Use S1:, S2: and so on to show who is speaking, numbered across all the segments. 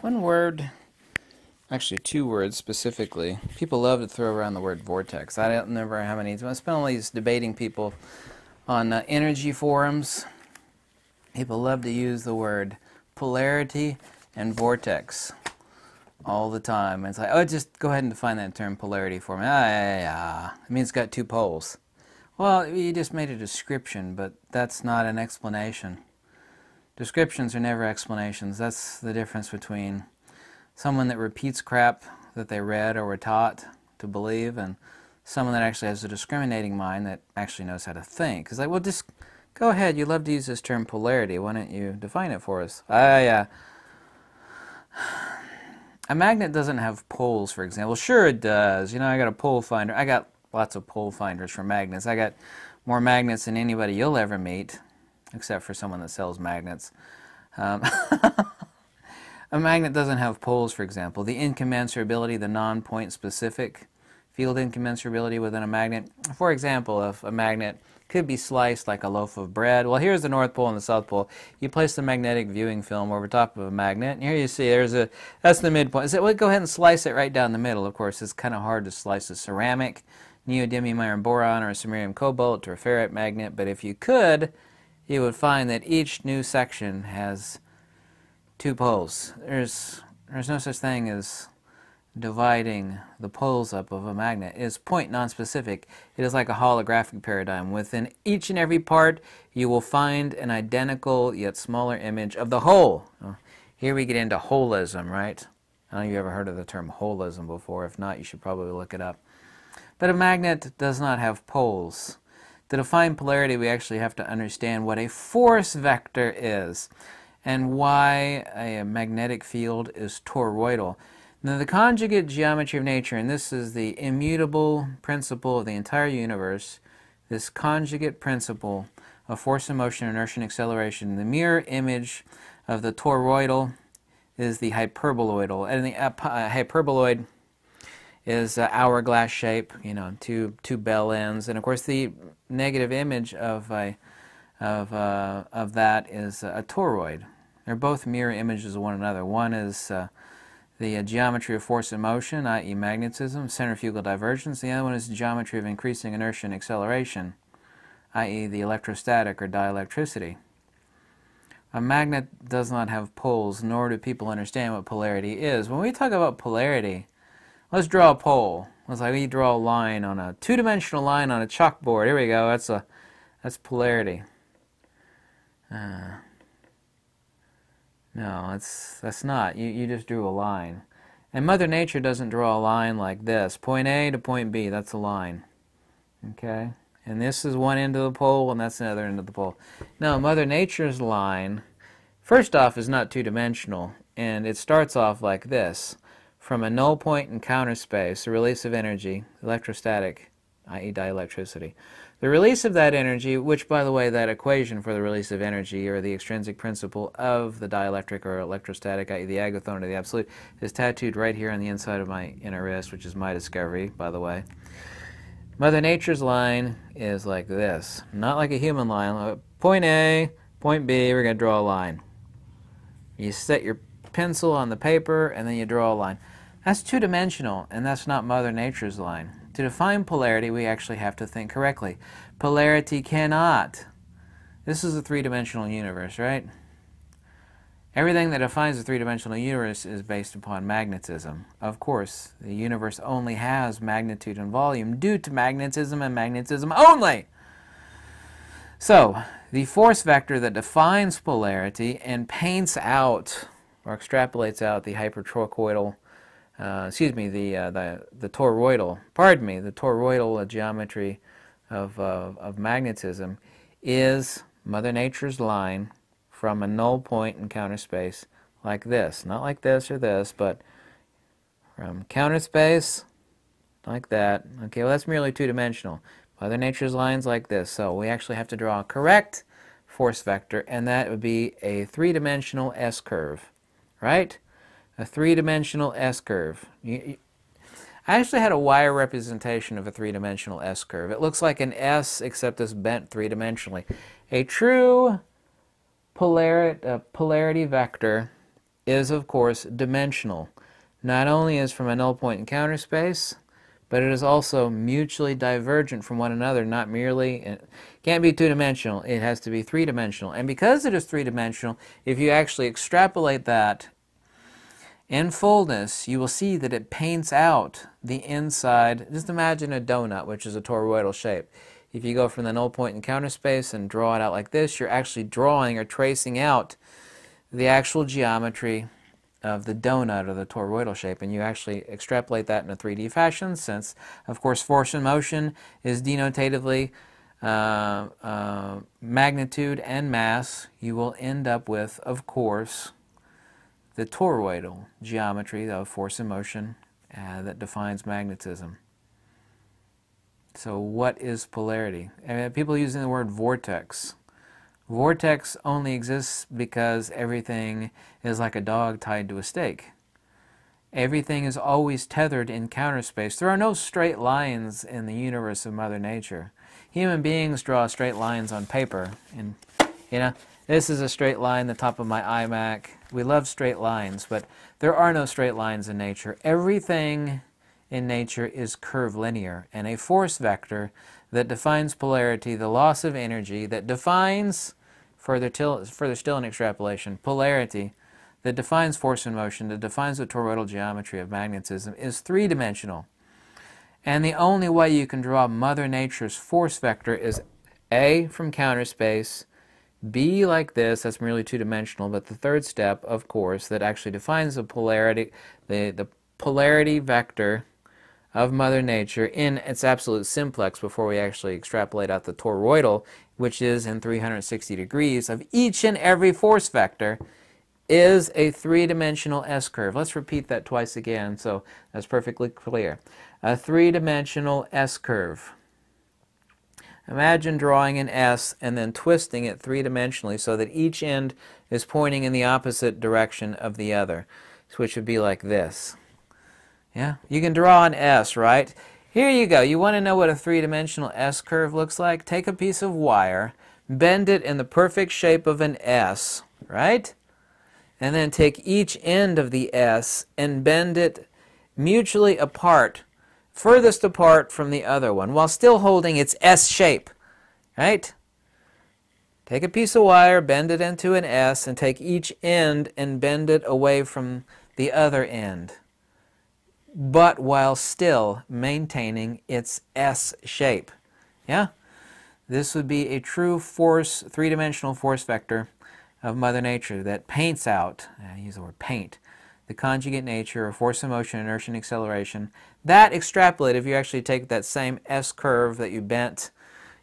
S1: One word, actually two words specifically. People love to throw around the word vortex. I don't remember how many. I spent all these debating people on uh, energy forums. People love to use the word polarity and vortex all the time. It's like, oh, just go ahead and define that term polarity for me. Ah, yeah, yeah. It means it's got two poles. Well, you just made a description, but that's not an explanation. Descriptions are never explanations. That's the difference between someone that repeats crap that they read or were taught to believe and someone that actually has a discriminating mind that actually knows how to think. It's like, well, just go ahead. You love to use this term polarity. Why don't you define it for us? Ah, yeah. A magnet doesn't have poles, for example. Sure, it does. You know, I got a pole finder. I got lots of pole finders for magnets. I got more magnets than anybody you'll ever meet, except for someone that sells magnets. Um, a magnet doesn't have poles, for example. The incommensurability, the non-point specific field incommensurability within a magnet. For example, if a magnet could be sliced like a loaf of bread. Well, here's the North Pole and the South Pole. You place the magnetic viewing film over top of a magnet, and here you see there's a, that's the midpoint. So, well, go ahead and slice it right down the middle. Of course, it's kind of hard to slice a ceramic neodymium iron boron or a samarium cobalt or ferrite magnet, but if you could, you would find that each new section has two poles. There's, there's no such thing as dividing the poles up of a magnet. It is point nonspecific. It is like a holographic paradigm. Within each and every part, you will find an identical yet smaller image of the whole. Here we get into holism, right? I don't know if you ever heard of the term holism before. If not, you should probably look it up. But a magnet does not have poles. To define polarity, we actually have to understand what a force vector is and why a magnetic field is toroidal. Now, the conjugate geometry of nature, and this is the immutable principle of the entire universe, this conjugate principle of force and motion, inertia and acceleration, the mirror image of the toroidal is the hyperboloidal. And the uh, hyperboloid is hourglass shape, you know, two two bell ends, and of course the negative image of a of uh, of that is a toroid. They're both mirror images of one another. One is uh, the uh, geometry of force and motion, i.e., magnetism, centrifugal divergence. The other one is the geometry of increasing inertia and acceleration, i.e., the electrostatic or dielectricity. A magnet does not have poles, nor do people understand what polarity is. When we talk about polarity, Let's draw a pole. Let's like we draw a line on a two-dimensional line on a chalkboard. Here we go. That's a that's polarity. Uh, no, that's that's not. You you just drew a line. And Mother Nature doesn't draw a line like this. Point A to point B, that's a line. Okay? And this is one end of the pole and that's another end of the pole. No, Mother Nature's line, first off, is not two-dimensional. And it starts off like this from a null point in counter space, the release of energy, electrostatic, i.e. dielectricity. The release of that energy, which by the way, that equation for the release of energy, or the extrinsic principle of the dielectric or electrostatic, i.e. the agathon or the absolute, is tattooed right here on the inside of my inner wrist, which is my discovery, by the way. Mother Nature's line is like this, not like a human line. Uh, point A, point B, we're going to draw a line. You set your pencil on the paper, and then you draw a line. That's two-dimensional, and that's not Mother Nature's line. To define polarity, we actually have to think correctly. Polarity cannot. This is a three-dimensional universe, right? Everything that defines a three-dimensional universe is based upon magnetism. Of course, the universe only has magnitude and volume due to magnetism and magnetism only. So, the force vector that defines polarity and paints out or extrapolates out the hypertoroidal uh, excuse me, the, uh, the, the toroidal, pardon me, the toroidal geometry of, of magnetism is Mother Nature's line from a null point in counter space like this. Not like this or this, but from counter space like that. Okay, well that's merely two-dimensional. Mother Nature's lines like this. So we actually have to draw a correct force vector, and that would be a three-dimensional S-curve, right? a three-dimensional S-curve. I actually had a wire representation of a three-dimensional S-curve. It looks like an S except it's bent three-dimensionally. A true polarity, uh, polarity vector is, of course, dimensional. Not only is from a null point in counter space, but it is also mutually divergent from one another, not merely, it can't be two-dimensional, it has to be three-dimensional. And because it is three-dimensional, if you actually extrapolate that in fullness, you will see that it paints out the inside. Just imagine a donut, which is a toroidal shape. If you go from the null point in counter space and draw it out like this, you're actually drawing or tracing out the actual geometry of the donut or the toroidal shape and you actually extrapolate that in a 3D fashion since of course force and motion is denotatively uh, uh, magnitude and mass you will end up with of course the toroidal geometry of force and motion uh, that defines magnetism. So what is polarity? I mean, people using the word vortex. Vortex only exists because everything is like a dog tied to a stake. Everything is always tethered in counter space. There are no straight lines in the universe of Mother Nature. Human beings draw straight lines on paper, and you know, this is a straight line, the top of my iMac. We love straight lines, but there are no straight lines in nature. Everything in nature is curvilinear, and a force vector that defines polarity, the loss of energy, that defines, further, till, further still in extrapolation, polarity, that defines force and motion, that defines the toroidal geometry of magnetism, is three-dimensional. And the only way you can draw Mother Nature's force vector is A, from counter space, B like this, that's merely two-dimensional, but the third step, of course, that actually defines the polarity, the, the polarity vector of Mother Nature in its absolute simplex before we actually extrapolate out the toroidal, which is in 360 degrees of each and every force vector, is a three-dimensional S-curve. Let's repeat that twice again so that's perfectly clear. A three-dimensional S-curve. Imagine drawing an S and then twisting it three-dimensionally so that each end is pointing in the opposite direction of the other, which would be like this. Yeah, you can draw an S, right? Here you go. You want to know what a three-dimensional S curve looks like? Take a piece of wire, bend it in the perfect shape of an S, right? And then take each end of the S and bend it mutually apart furthest apart from the other one while still holding its S shape. Right? Take a piece of wire, bend it into an S, and take each end and bend it away from the other end, but while still maintaining its S shape. Yeah? This would be a true force, three-dimensional force vector of Mother Nature that paints out, I use the word paint, the conjugate nature of force and motion, inertia and acceleration. That extrapolate, if you actually take that same S curve that you bent,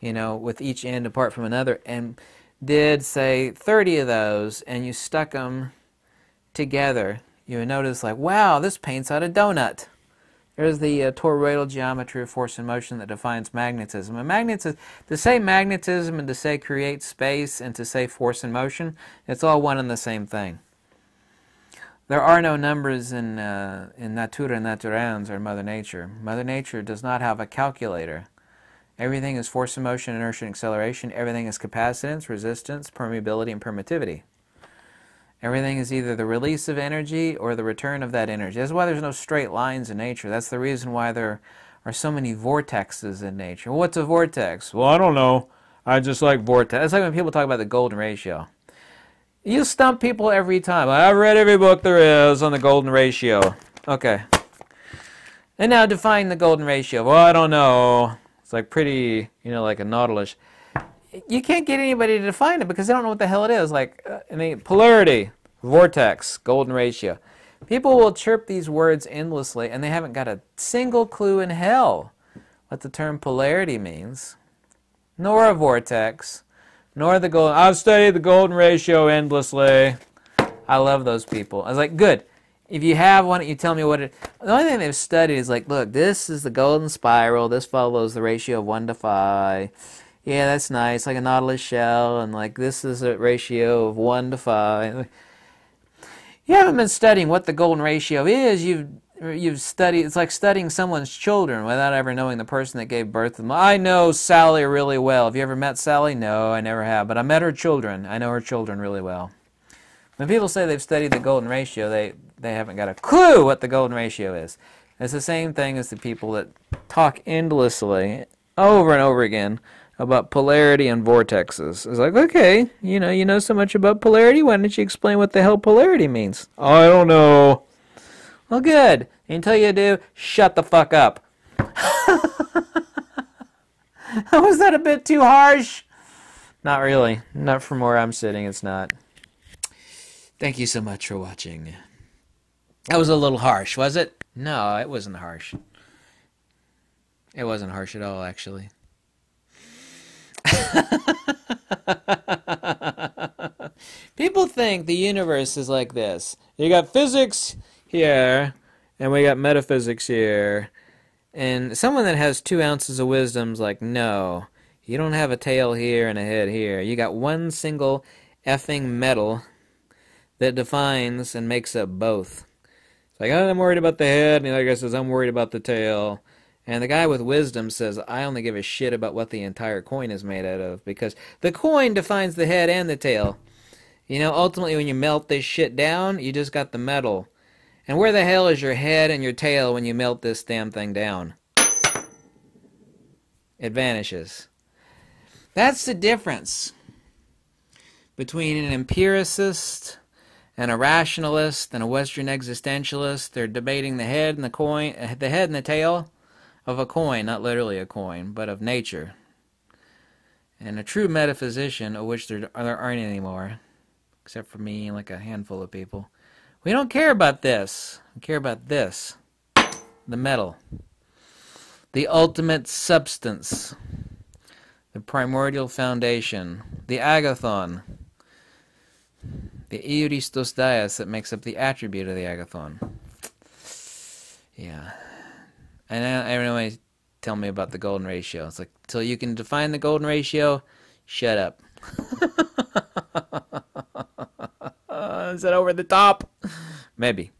S1: you know, with each end apart from another, and did, say, 30 of those, and you stuck them together, you would notice, like, wow, this paints out a donut. There's the uh, toroidal geometry of force and motion that defines magnetism. And magnetism, to say magnetism and to say create space and to say force and motion, it's all one and the same thing. There are no numbers in, uh, in Natura Naturans or Mother Nature. Mother Nature does not have a calculator. Everything is force and motion, inertia and acceleration. Everything is capacitance, resistance, permeability, and permittivity. Everything is either the release of energy or the return of that energy. That's why there's no straight lines in nature. That's the reason why there are so many vortexes in nature. what's a vortex? Well, I don't know. I just like vortex. It's like when people talk about the golden ratio. You stump people every time. I've read every book there is on the golden ratio. Okay. And now define the golden ratio. Well, I don't know. It's like pretty, you know, like a nautilus. You can't get anybody to define it because they don't know what the hell it is. Like, uh, mean, polarity, vortex, golden ratio. People will chirp these words endlessly and they haven't got a single clue in hell what the term polarity means, nor a vortex, nor the golden. I've studied the golden ratio endlessly. I love those people. I was like, good. If you have one, you tell me what it. The only thing they've studied is like, look, this is the golden spiral. This follows the ratio of one to five. Yeah, that's nice, like a nautilus shell, and like this is a ratio of one to five. You haven't been studying what the golden ratio is. You've you've studied it's like studying someone's children without ever knowing the person that gave birth to them. I know sally really well. Have you ever met sally? No i never have but i met her children. I know her children really well. When people say they've studied the golden ratio they they haven't got a clue what the golden ratio is. It's the same thing as the people that talk endlessly over and over again about polarity and vortexes. It's like, okay, you know, you know so much about polarity. Why don't you explain what the hell polarity means? I don't know. Well, good. Until you do, shut the fuck up. Was that a bit too harsh? Not really. Not from where I'm sitting, it's not. Thank you so much for watching. That was a little harsh, was it? No, it wasn't harsh. It wasn't harsh at all, actually. People think the universe is like this. You got physics here, and we got metaphysics here. And someone that has two ounces of wisdom's like, no, you don't have a tail here and a head here. You got one single effing metal that defines and makes up both. It's like, oh, I'm worried about the head, and the other guy says, I'm worried about the tail. And the guy with wisdom says, I only give a shit about what the entire coin is made out of, because the coin defines the head and the tail. You know, ultimately, when you melt this shit down, you just got the metal. And where the hell is your head and your tail when you melt this damn thing down? It vanishes. That's the difference between an empiricist and a rationalist and a Western existentialist. They're debating the head and the coin, uh, the head and the tail of a coin, not literally a coin, but of nature. And a true metaphysician, of which there, there aren't any more, except for me and like a handful of people, we don't care about this. We care about this the metal, the ultimate substance, the primordial foundation, the agathon, the euristos dias that makes up the attribute of the agathon. Yeah. And everyone tell me about the golden ratio. It's like, till you can define the golden ratio, shut up. Is that over the top? Maybe.